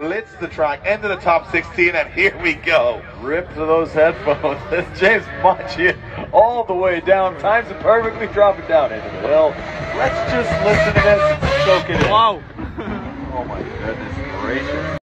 Blitz the track into the top 16, and here we go. Rip to those headphones. James Munchie all the way down. Times it perfectly, dropping down into. Let's just listen to this and soak it in. Wow. oh my goodness gracious.